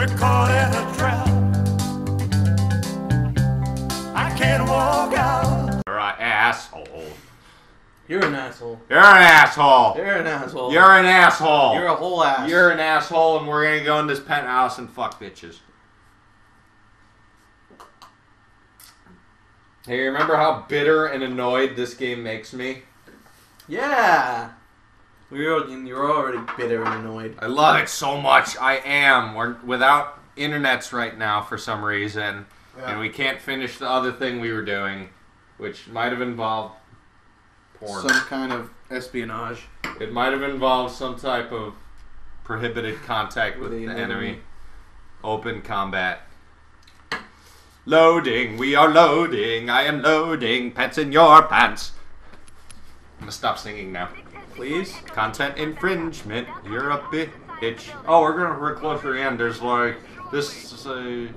We're caught in a trap. I can't walk out. Alright, asshole. You're an asshole. You're an asshole. You're an asshole. You're an asshole. You're a whole ass. You're an asshole, and we're gonna go in this penthouse and fuck bitches. Hey, remember how bitter and annoyed this game makes me? Yeah. We were, you're already bitter and annoyed. I love it so much. I am. We're without internets right now for some reason, and we can't finish the other thing we were doing, which might have involved porn. Some kind of espionage. It might have involved some type of prohibited contact with With the the enemy. enemy. Open combat. Loading, we are loading. I am loading pants in your pants. I'm gonna stop singing now. Please? Content infringement. You're a bitch. Oh, we're gonna we're close to the end. There's like this is a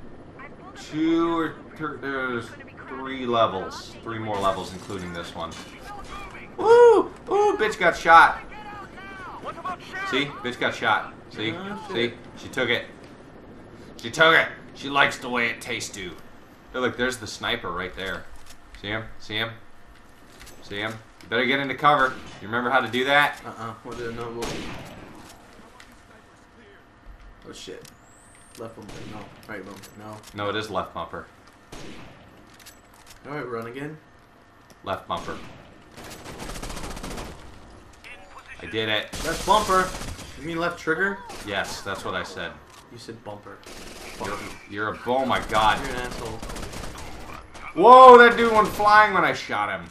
two or th- there's three levels, three more levels, including this one. Woo! Ooh, bitch got shot. See, bitch got shot. See, see, she took it. She took it. She likes the way it tastes. Hey, look, there's the sniper right there. See him? See him? See him? You better get into cover. You remember how to do that? Uh-uh. What did no what? Oh shit. Left bumper. No. Right bumper. No. No, it is left bumper. Alright, run again. Left bumper. I did it. Left bumper. You mean left trigger? Yes, that's what I said. You said bumper. You're, you're a. Oh my god. You're an asshole. Whoa, that dude went flying when I shot him.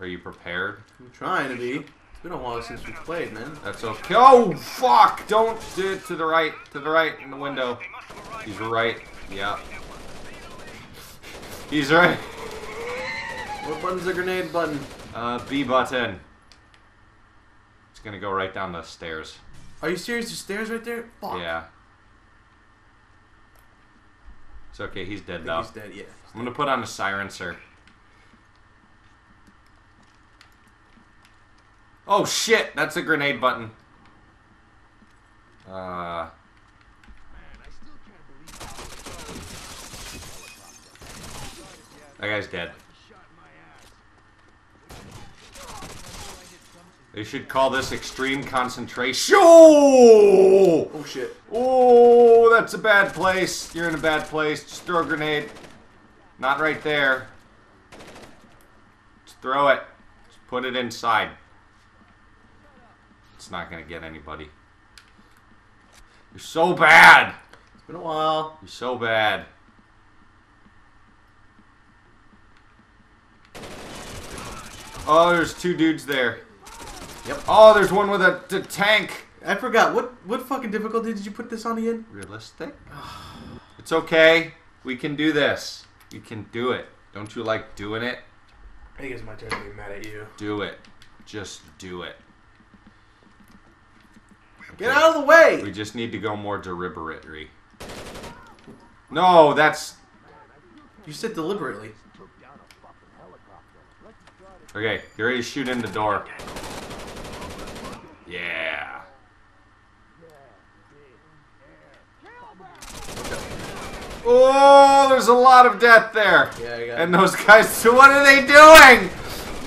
Are you prepared? I'm trying to be. It's been a while since we played, man. That's okay. Oh, fuck! Don't do it to the right. To the right in the window. He's right. Yeah. He's right. What button's the grenade button? Uh, B button. It's gonna go right down the stairs. Are you serious? There's stairs right there? Fuck. Yeah. It's okay. He's dead though. he's dead, yeah. I'm gonna put on a silencer. Oh shit! That's a grenade button. Uh. That guy's dead. They should call this extreme concentration. Oh! Oh shit. Oh, that's a bad place. You're in a bad place. Just throw a grenade. Not right there. Just throw it. Just put it inside. It's not gonna get anybody. You're so bad. It's been a while. You're so bad. Oh, there's two dudes there. Yep. Oh, there's one with a, a tank. I forgot. What what fucking difficulty did you put this on again? Realistic? It's okay. We can do this. You can do it. Don't you like doing it? I think it's my turn to be mad at you. Do it. Just do it. Get out of the way! We just need to go more deliberately. No, that's You said deliberately. okay. Get ready to shoot in the door. Yeah. Oh, there's a lot of death there. Yeah, I got And those guys, so what are they doing?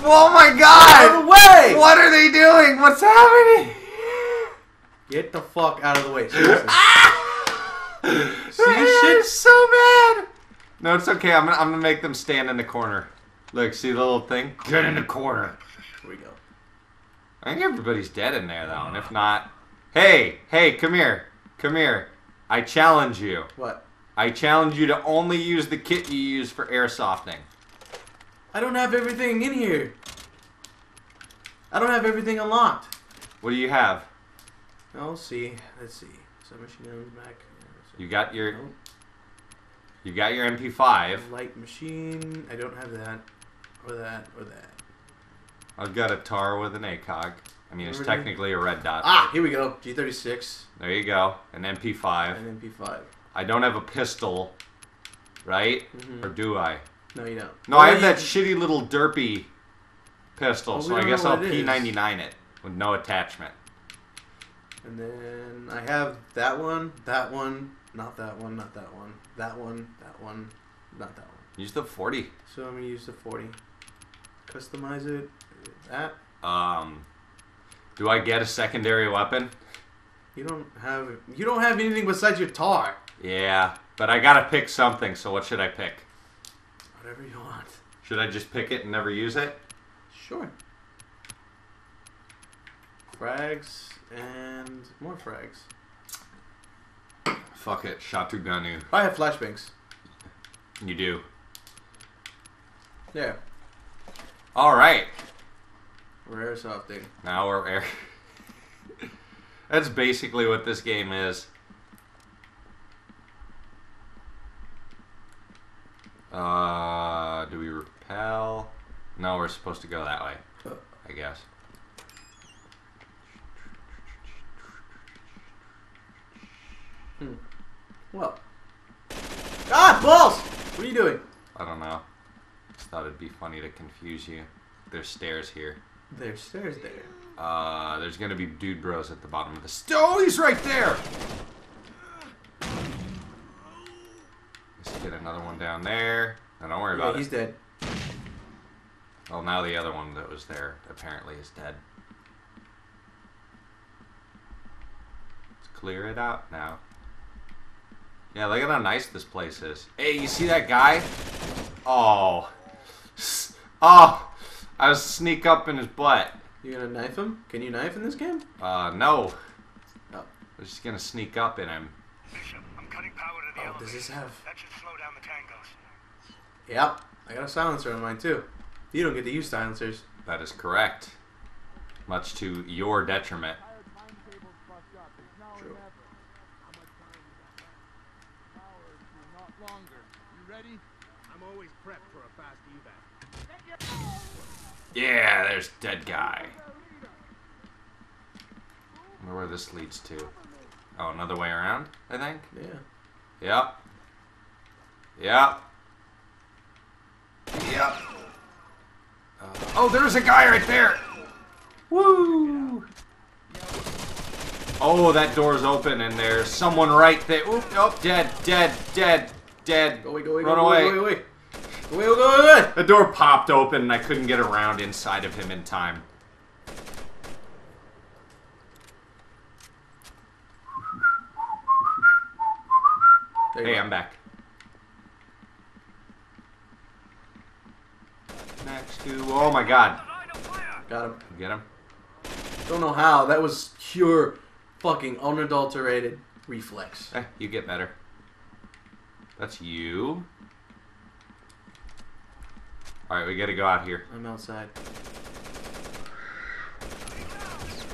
Oh my Out of the god! way! What are they doing? What's happening? Get the fuck out of the way. Seriously. See this shit? so mad. No, it's okay. I'm gonna, I'm gonna make them stand in the corner. Look, see the little thing? Get in the corner. Here we go. I think everybody's dead in there though, and if not, hey, hey, come here, come here. I challenge you. What? I challenge you to only use the kit you use for airsofting. I don't have everything in here. I don't have everything unlocked. What do you have? I'll see. Let's see. Submachine guns back. You got your you got your MP5. Light machine. I don't have that. Or that. Or that. I've got a tar with an ACOG. I mean, it's technically a red dot. Ah, here we go. G36 There you go. An MP5. and MP5. I don't have a pistol, right? Mm-hmm. Or do I? No, you don't. No, Oh, I have that shitty little derpy pistol, Well, so I guess I'll what it is. P99 it with no attachment. And then I have that one, that one, not that one, not that one, that one, that one, not that one. Use the 40. So I'm gonna use the 40. Customize it. That Um, do I get a secondary weapon? you don't have. You don't have anything besides your tar. Yeah, but I gotta pick something. So what should I pick? Whatever you want. Should I just pick it and never use it? Sure. Frags and more frags. Fuck it, Shatuganu. I have flashbangs. You do. Yeah. All right. We're airsofting. Now we're air. That's basically what this game is. Uh, do we rappel? No, we're supposed to go that way. I guess. Well. Ah, balls! What are you doing? I don't know. Just thought it'd be funny to confuse you. There's stairs here. There's stairs there. Uh, there's gonna be dude bros at the bottom of the. St- oh, he's right there. Let's get another one down there. No, don't worry Yeah, about he's it. He's dead. Well, now the other one that was there apparently is dead. Let's clear it out now. Yeah, look at how nice this place is. Hey, you see that guy? Oh. Oh. I was sneak up in his butt. You gonna knife him? Can you knife in this game? Uh, no. Oh. I was just gonna sneak up in him. Bishop, I'm cutting power to the Oh, elevator. does this have? That should slow down the tangos. Yep. I got a silencer on mine too. You don't get to use silencers. That is correct. Much to your detriment. True. I'm always prepped for a fast evac. Yeah, there's dead guy. I wonder where this leads to. Oh, another way around, I think? Yeah. Yep. Yep. Yep. Uh, oh, there's a guy right there! Woo! Oh, that door's open and there's someone right there. Oop, oh, dead, dead, dead, dead. Go away, go away, Run go away, away. go away, go away. Go away, go away, away. The door popped open and I couldn't get around inside of him in time. There Hey, go. I'm back. Next to. Oh my god. Got him. Get him? Don't know how. That was pure fucking unadulterated reflex. Eh, you get better. That's you. Alright, we gotta go out here. I'm outside.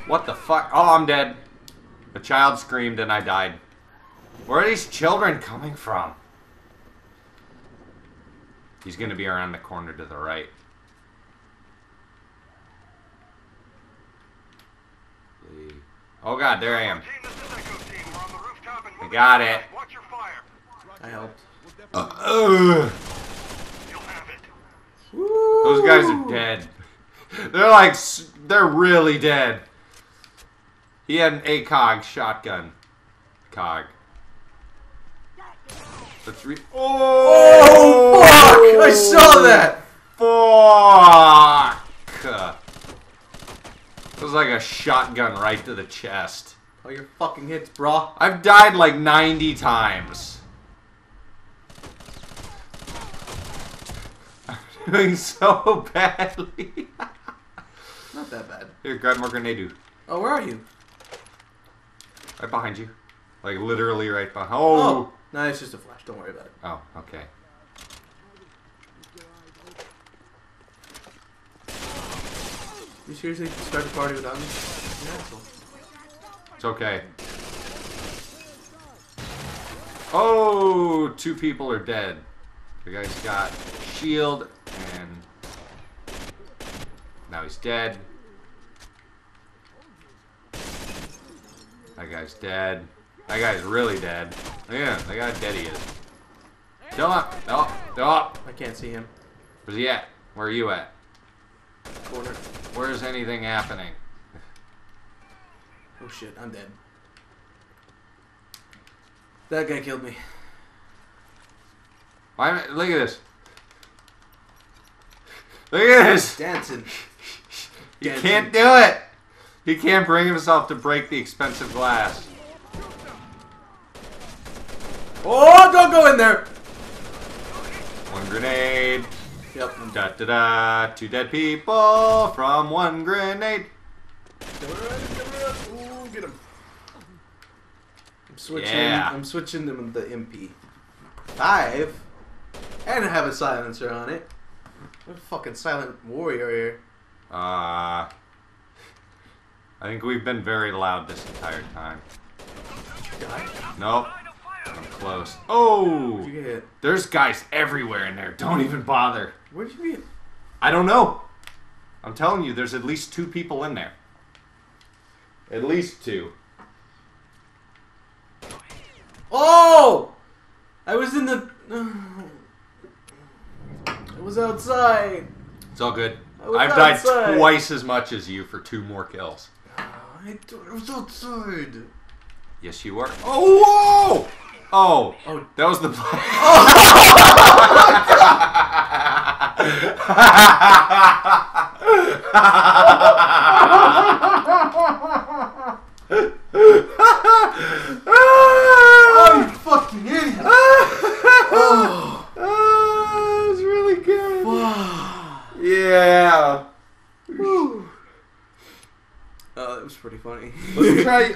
What the fuck? Oh, I'm dead. A child screamed and I died. Where are these children coming from? He's gonna be around the corner to the right. Oh god, there I am. Team, this is Echo Team. We're on the rooftop and I got it. Watch your fire. I helped. Uh, You'll it. Those guys are dead. They're like, they're really dead. He had an ACOG shotgun. COG. Let's re- oh, oh, fuck! I saw that! Fuck! It was like a shotgun right to the chest. Oh, your fucking hits, brah. I've died like 90 times. Doing so badly. Not that bad. Here, grab more grenade. Oh, where are you? Right behind you. Like literally right behind. Oh, Oh! no, it's just a flash. Don't worry about it. Oh, okay. You seriously start the party without me? It's okay. Oh, two people are dead. The guy's got shield now he's dead. That guy's dead. That guy's really dead. Yeah, that guy dead he is. Kill him! No, no. I can't see him. Where's he at? Where are you at? Corner. Where's anything happening? Oh shit, I'm dead. That guy killed me. Why am I- look at this. Look at this. Dancing. He can't do it. He can't bring himself to break the expensive glass. Oh, don't go in there! One grenade. Yep. Da da da. Two dead people from one grenade. Ooh, get him. I'm switching. Yeah. I'm switching them the MP. Five. And I have a silencer on it. I'm a fucking silent warrior here. Uh, I think we've been very loud this entire time. Nope. I'm close. Oh! Where'd you get hit? There's guys everywhere in there. Don't even bother. Where'd you get? I don't know. I'm telling you, there's at least two people in there. At least two. Oh! I was in the. I was outside. It's all good. I was I've died outside. twice as much as you for two more kills. I, I was outside. Yes, you were. Oh, whoa! Oh, Oh. that was the. Oh, you fucking idiot! oh. that was really good. Yeah. Oh, that was pretty funny.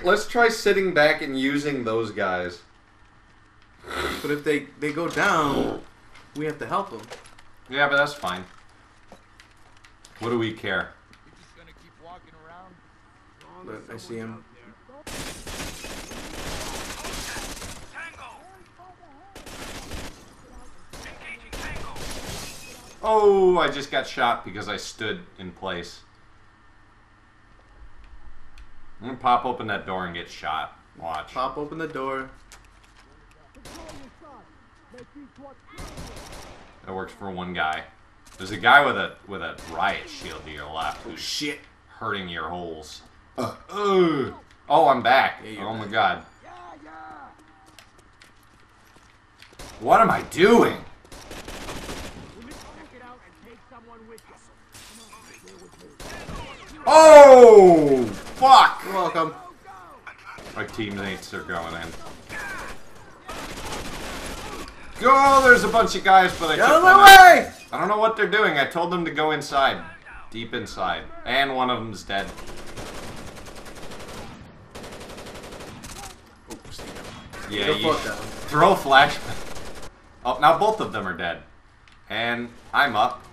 Let's try. Sitting back and using those guys. but if they they go down, we have to help them. Yeah, but that's fine. What do we care? You're just gonna keep walking around? But I see him. Tango! Engaging Tango! Oh, I just got shot because I stood in place. I'm gonna pop open that door and get shot. Watch. Pop open the door. That works for one guy. There's a guy with a with a riot shield to your left who's Shit. hurting your holes. Uh, ugh. Oh, I'm back. Yeah, oh my back. god. What am I doing? Check it out and take someone with you. Oh, fuck! You're welcome. My teammates are going in. Go! There's a bunch of guys, but I Get out of my way! I don't know what they're doing. I told them to go inside, deep inside, and one of them's dead. Yeah, you throw flashbang. Oh, now both of them are dead, and I'm up,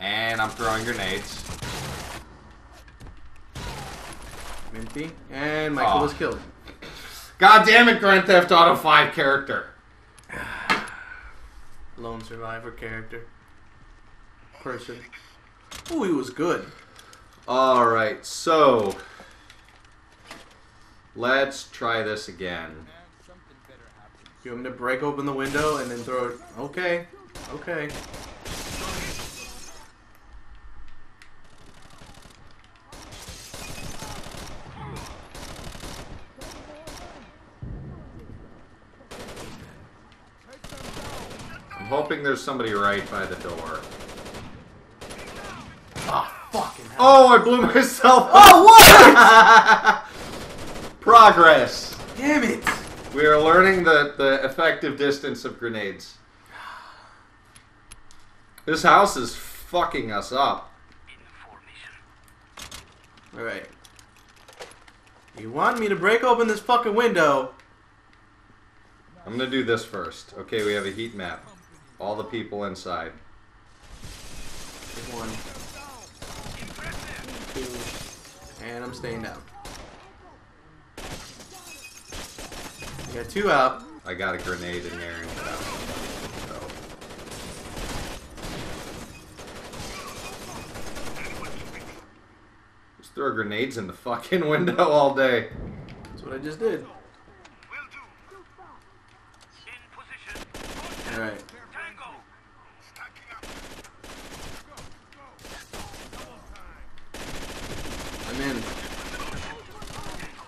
and I'm throwing grenades. And Michael Aw. was ah. killed. God damn it, Grand Theft Auto 5 character. Lone survivor character. Person. Oh, he was good. All right, so let's try this again. Man, something better happen. You want me to break open the window and then throw it? Okay. Okay. I'm hoping there's somebody right by the door. Ah, fucking hell. Oh, I blew myself. Up. Oh, what? Progress. Damn it. We are learning the, the effective distance of grenades. This house is fucking us up. Alright. You want me to break open this fucking window? I'm gonna do this first. Okay, we have a heat map. All the people inside. One. Two. And I'm staying down. We got two out. I got a grenade in there. And. So. Just throw grenades in the fucking window all day. That's what I just did. Will do. In position. Alright. Tango! Stacking up. I'm in.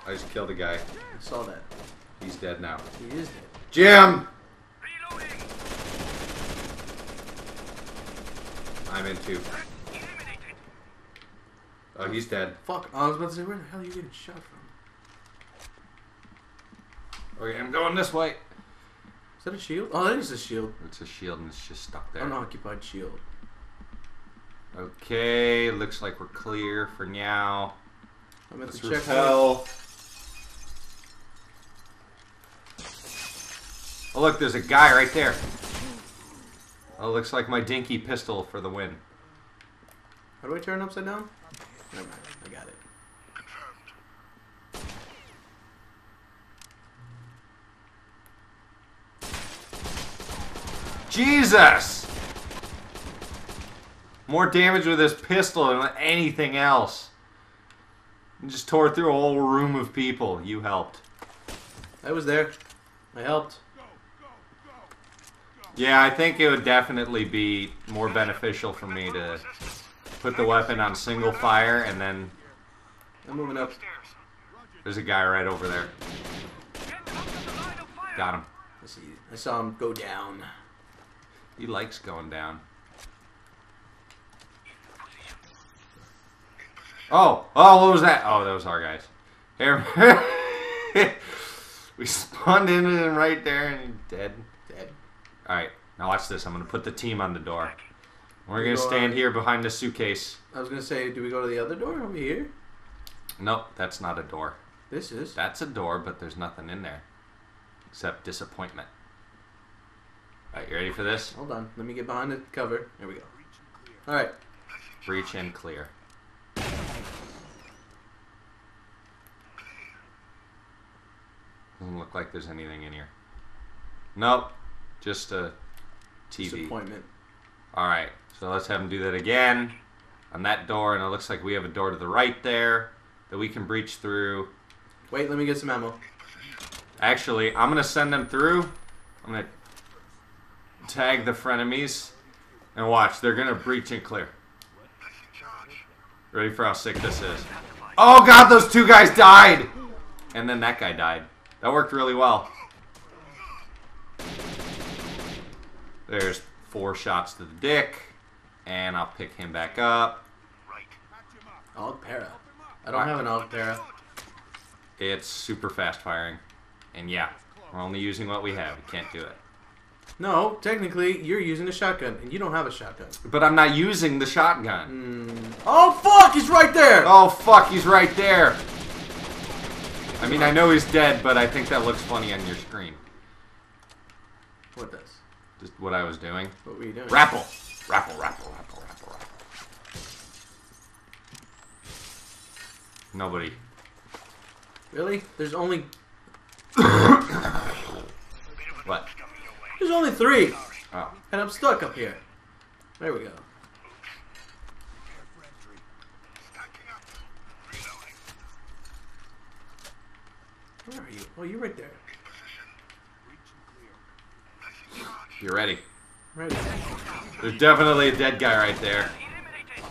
I just killed a guy. I saw that. He's dead now. He is dead. Jim! Reloading. I'm in too. Eliminated. Oh, he's dead. Fuck. Oh, I was about to say, where the hell are you getting shot from? Okay, I'm going this way. Is that a shield? Oh, that is a shield. It's a shield and it's just stuck there. Unoccupied shield. Okay, looks like we're clear for now. I'm at Let's the checkpoint. Oh look, there's a guy right there. Oh, looks like my dinky pistol for the win. How do I turn upside down? Never mind. I got it. Jesus! More damage with this pistol than with anything else. You just tore through a whole room of people. You helped. I was there. I helped. Yeah, I think it would definitely be more beneficial for me to put the weapon on single fire and then I'm moving up. Upstairs. there's a guy right over there. Get out of the line of fire. Got him. I see. I saw him go down. He likes going down. Oh, oh, what was that? Oh, that was our guys. Here, we spawned in him right there and he's dead. Dead. All right, now watch this. I'm gonna put the team on the door. We're gonna stand here behind the suitcase. I was gonna say, do we go to the other door over here? Nope, that's not a door. This is. That's a door, but there's nothing in there except disappointment. All right, you ready for this? Hold on. Let me get behind the cover. There we go. All right. Breach and clear. Doesn't look like there's anything in here. Nope, just a TV. Disappointment. All right, so let's have him do that again on that door, and it looks like we have a door to the right there that we can breach through. Wait, let me get some ammo. Actually, I'm gonna send them through. I'm gonna tag the frenemies, and watch. They're gonna breach and clear. Ready for how sick this is? Oh god, those two guys died! And then that guy died. That worked really well. There's four shots to the dick. And I'll pick him back up. Right. Aug para. I don't have an Aug para. It's super fast firing. And yeah, we're only using what we have. We can't do it. No, technically, you're using a shotgun, and you don't have a shotgun. But I'm not using the shotgun. Hmm. Oh, fuck! He's right there! Oh fuck, he's right there! I mean, I know he's dead, but I think that looks funny on your screen. What does? Just what I was doing. What were you doing? Rapple! Rapple, rapple, rapple, rapple, rapple. Nobody. Really? There's only What? Coming your way. there's only three, Oh. and I'm stuck up here. There we go. Stacking up. Reloading. Where are you? Oh, you're right there. You're ready. Right. There's definitely a dead guy right there. Eliminated.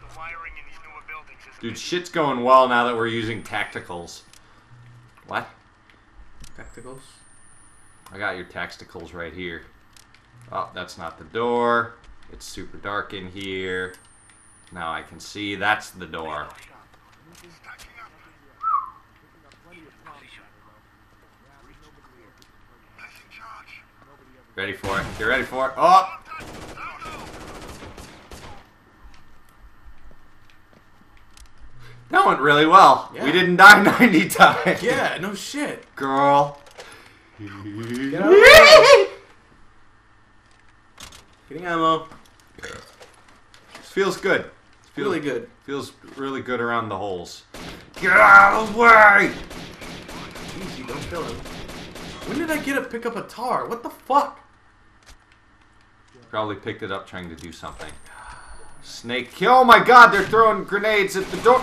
The wiring in these newer buildings is Dude, shit's going well now that we're using tacticals. What? Tacticals. I got your tacticals right here. Oh, that's not the door. It's super dark in here. Now I can see that's the door. Ready for it. Get ready for it. Oh! That went really well. Yeah. We didn't die 90 times. Yeah, no shit. Girl. Get out of the way. Getting ammo. Feels good. Feels, Really good. Feels really good around the holes. Get out of the way! Easy, don't kill him. When did I get to pick up a tar? What the fuck? Probably picked it up trying to do something. Snake kill. Oh my god, they're throwing grenades at the door.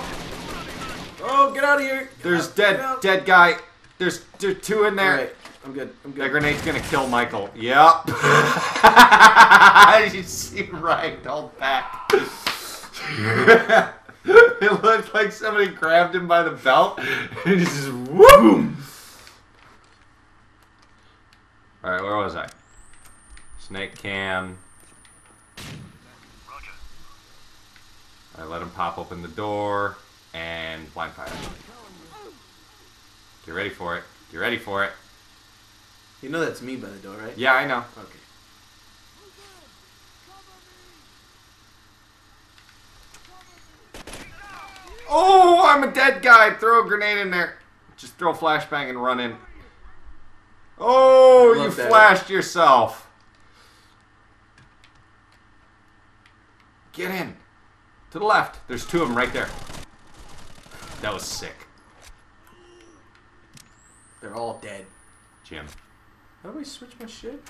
Oh, get out of here. Get There's out, dead dead guy. There's, there's two in there. Alright, I'm good. I'm That good. grenade's gonna kill Michael. Yep. you see right, hold back. it looked like somebody grabbed him by the belt and he just whoop. All right, where was I? Snake cam. I let him pop open the door and blind fire. Get ready for it. Get ready for it. You know that's me by the door, right? Yeah, I know. Okay. Oh, I'm a dead guy. Throw a grenade in there. Just throw a flashbang and run in. Oh, you that. flashed yourself. Get in. To the left. There's two of them right there. That was sick. They're all dead. Jim. How do I switch my shit?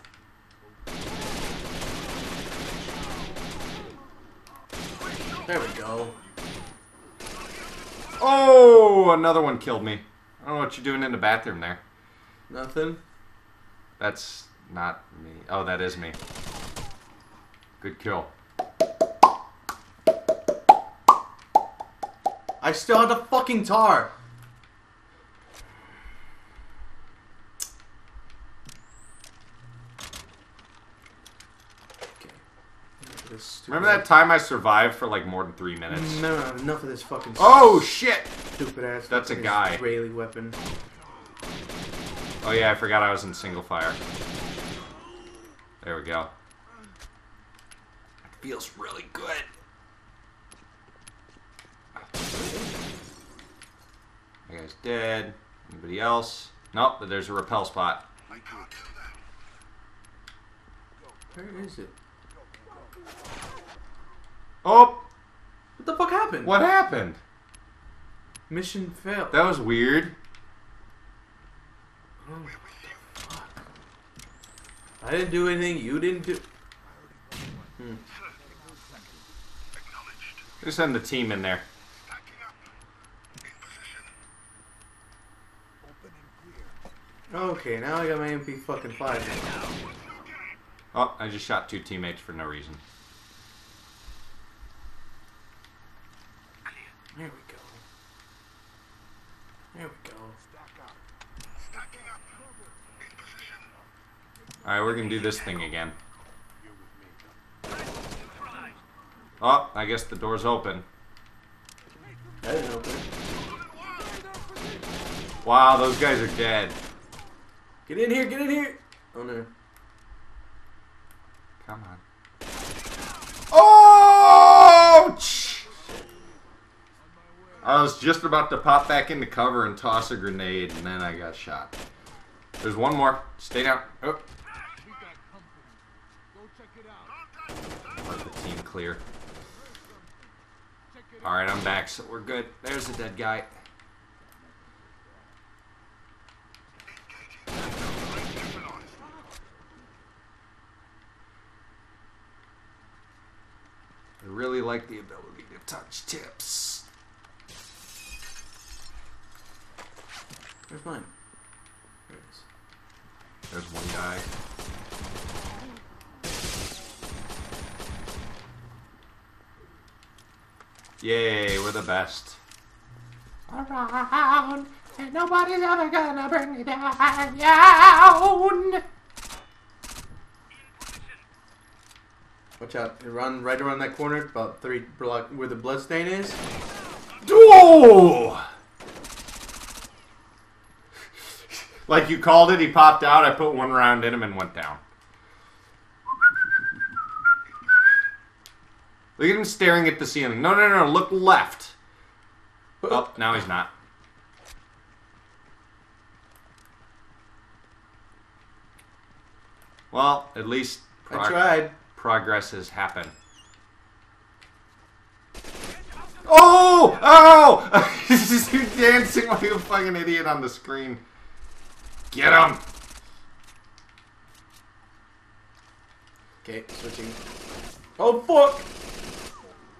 There we go. Oh, another one killed me. I don't know what you're doing in the bathroom there. Nothing. That's not me. Oh, that is me. Good kill. I still have the fucking tar. Okay. Enough of this stupid- Remember that time I survived for like more than three minutes? No, no, enough of this fucking Oh shit! stupid ass. That's a guy. Israeli weapon. Oh yeah, I forgot I was in single fire. There we go. Feels really good. That guy's dead. Anybody else? Nope, but there's a rappel spot. I can't do that. Where is it? Oh! What the fuck happened? What happened? Mission failed. That was weird. I didn't do anything. You didn't do. Acknowledged. Just send the team in there. Stacking up. In position. Okay, now I got my MP fucking five. Oh, I just shot two teammates for no reason. There we go. There we go. Stacking up. In position. Alright, we're gonna do this thing again. Oh, I guess the door's open. I didn't open. Wow, those guys are dead. Get in here, get in here! Oh no. Come on. Oh! I was just about to pop back into cover and toss a grenade, and then I got shot. There's one more. Stay down. Oh, We got company. Go check it out. let the team clear. Check it out. Alright, I'm back, so we're good. There's a dead guy. Really like the ability to touch tips. Where's mine? There it is. There's one guy. Yay, we're the best. Around, and nobody's ever gonna bring me down. Watch out. You Run right around that corner, about three block where the bloodstain is. Oh! Like you called it, he popped out. I put one round in him and went down. Look at him staring at the ceiling. No, no, no, look left. Oh, now he's not. Well, at least I tried. Progress has happened. Oh! Oh! You're dancing like a fucking idiot on the screen. Get him! Okay, switching. Oh fuck!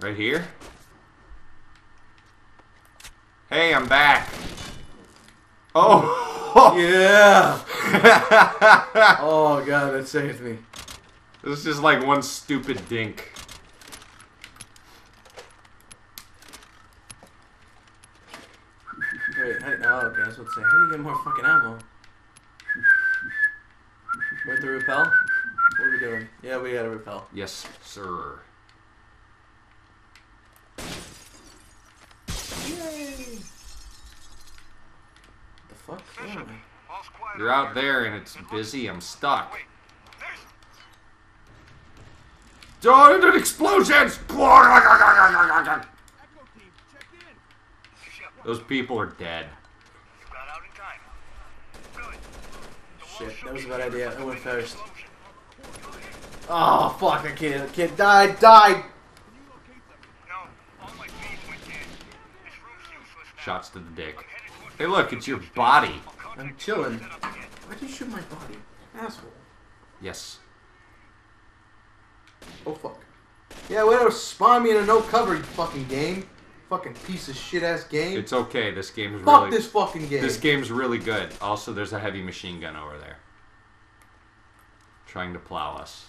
Right here? Hey, I'm back. Oh! Yeah! oh god, that saved me. This is just like one stupid dink. Wait, how, oh, okay, I was about to say, how do you get more fucking ammo? With the rappel? What are we doing? Yeah, we got a rappel. Yes, sir. Yay! The fuck? You're out there and it's busy. I'm stuck. Don't explosions! Echo team, check in. shit. Those people are dead. You got out in time. Good. The wall Shit, that was a bad idea. I went first. Oh fuck! I can't. I can't die. Die. Can you locate them? No, all my feeds went dead. This room's useless now. Shots to the dick. I'm headed towards Hey, look, it's your body. I'll contact I'm chilling. set up again. Why'd you shoot my body, asshole? Yes. Oh fuck. Yeah, to spawn me in a no cover, you fucking game. Fucking piece of shit ass game. It's okay. This game's Fuck really this fucking game. this game's really good. Also, there's a heavy machine gun over there. Trying to plow us.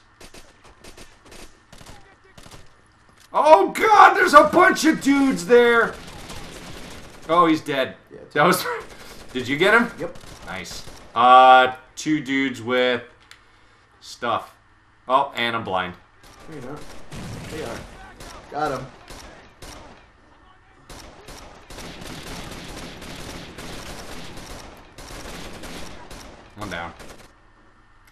Oh god, there's a bunch of dudes there. Oh, he's dead. Yeah, That was Did you get him? Yep. Nice. Uh two dudes with stuff. Oh, and I'm blind. There you know. They are. Got him. One down.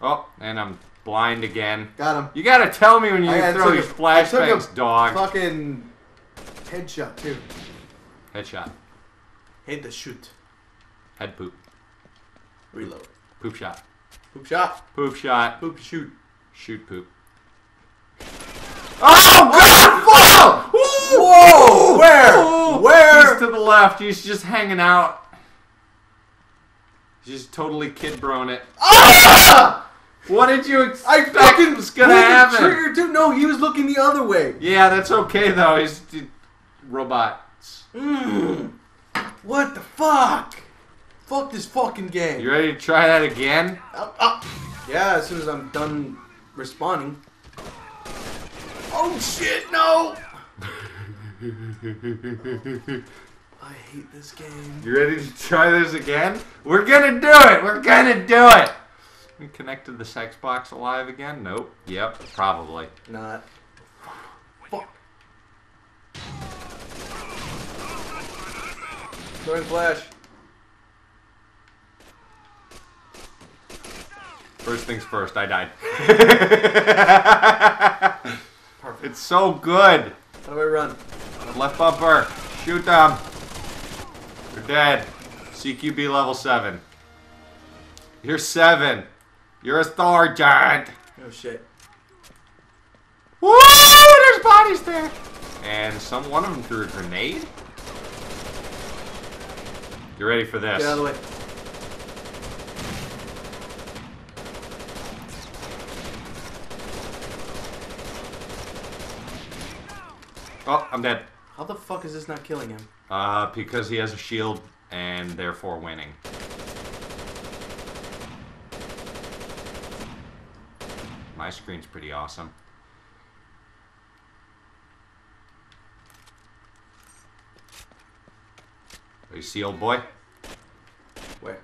Oh, and I'm blind again. Got him. You gotta tell me when you I- I throw took these a- I took a flashbangs, dog. Fucking headshot too. Headshot. Hate the shoot. Head poop. Reload. Poop shot. Poop shot. Poop shot. Poop shoot. Shoot poop. Oh God! Whoa! Whoa! Where? Where? He's to the left. He's just hanging out. He's just totally kid broing it. Ah! What did you I fucking was gonna happen? Trigger too. No, he was looking the other way. Yeah, that's okay though. He's robots. Mm. What the fuck? Fuck this fucking game. You ready to try that again? Up, up. Yeah, as soon as I'm done responding. Oh shit, no! I hate this game. You ready to try this again? We're gonna do it. We're gonna do it. We connected the sex box alive again? Nope. Yep. Probably. Not. Fuck. Throwing flash. First things first. I died. It's so good. How do I run? Left bumper. Shoot them. You're dead. CQB level seven. You're seven. You're a sergeant. Oh shit. Woo! There's bodies there. And some one of them threw a grenade. You ready for this? Get out of the way. Oh, I'm dead. How the fuck is this not killing him? Uh, because he has a shield and therefore winning. My screen's pretty awesome. You see, old boy? Where?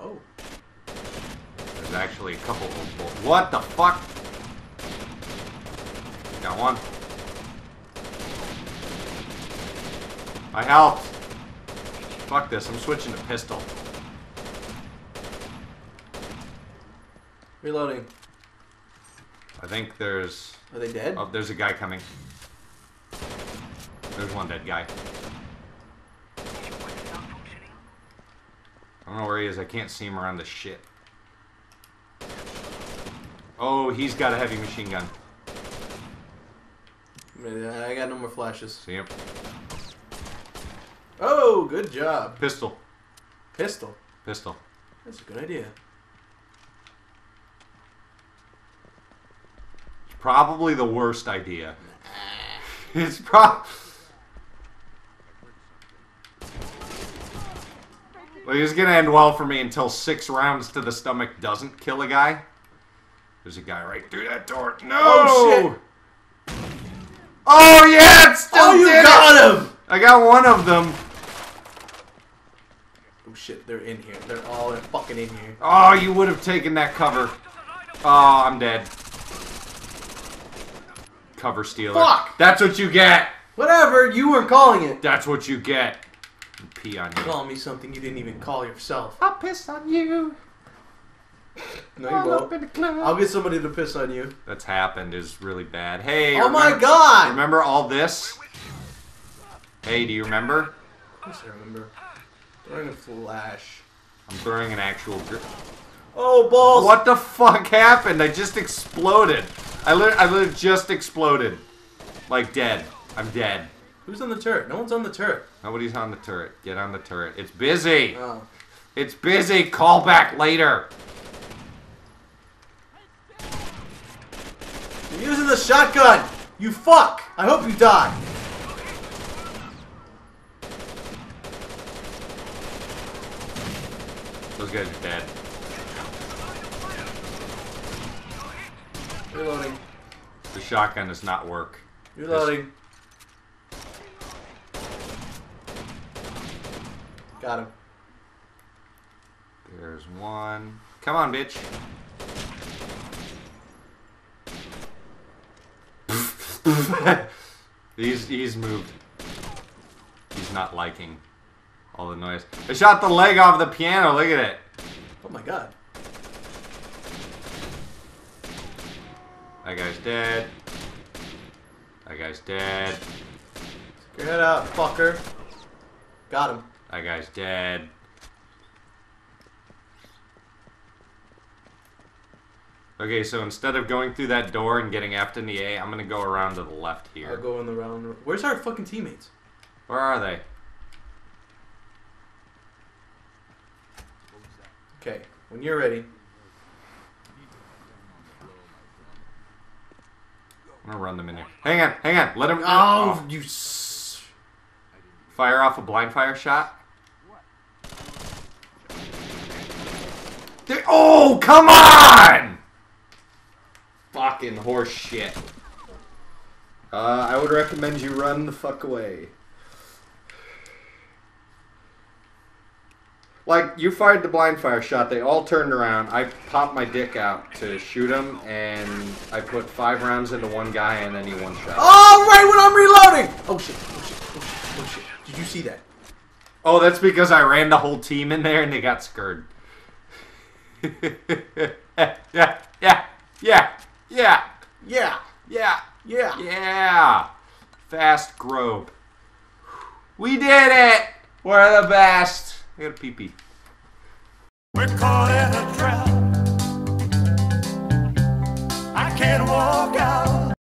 Oh. There's actually a couple old boys. What the fuck? Got one. I helped. Fuck this, I'm switching to pistol. Reloading. I think there's... Are they dead? Oh, there's a guy coming. There's one dead guy. I don't know where he is. I can't see him around the shit. Oh, he's got a heavy machine gun. I got no more flashes. See him? Oh, good job. Pistol. Pistol. Pistol. That's a good idea. It's probably the worst idea. It's prob. Well, it's gonna end well for me until six rounds to the stomach doesn't kill a guy. There's a guy right through that door. No! Oh, Oh yeah, it still Oh, you did it! got him! I got one of them. Oh shit, they're in here. They're all in fucking in here. Oh, you would have taken that cover. Oh, I'm dead. Cover stealer. Fuck! That's what you get. Whatever, you weren't calling it. That's what you get. Pee on you. Call me something you didn't even call yourself. I'll piss on you. No, you won't. up in the club. I'll get somebody to piss on you. That's happened is really bad. Hey. Oh my god! Remember all this? Hey, do you remember? Of course I remember. Throwing a flash. I'm throwing an actual. Gr- Oh, balls! what the fuck happened? I just exploded. I lit- I lit- just exploded. Like dead. I'm dead. Who's on the turret? No one's on the turret. Nobody's on the turret. Get on the turret. It's busy. Oh. It's busy. Call back later. You're using the shotgun! You fuck! I hope you die! Those guys are dead. Reloading. The shotgun does not work. Reloading. Got him. There's one. Come on, bitch. he's he's moved. He's not liking all the noise. I shot the leg off the piano. Look at it. Oh my god. That guy's dead. That guy's dead. Stick your head out, fucker. Got him. That guy's dead. Okay, so instead of going through that door and getting in the A, I'm gonna go around to the left here. I'll go in the round. Where's our fucking teammates? Where are they? Okay, when you're ready. I'm gonna run them in there. Hang on, hang on. Let him. Oh, you. S- Fire off a blind fire shot. They- oh, come on! Fucking horse shit. Uh, I would recommend you run the fuck away. Like, you fired the blind fire shot, they all turned around. I popped my dick out to shoot him, and I put five rounds into one guy, and then he one shot. oh, right when I'm reloading! Oh shit, oh shit, oh shit, oh shit. Did you see that? Oh, that's because I ran the whole team in there and they got scared. yeah, yeah, yeah, yeah, yeah, Yeah, yeah, yeah. yeah. Fast grope. We did it! We're the best. Pee pee. We're caught in a trap. I can't walk out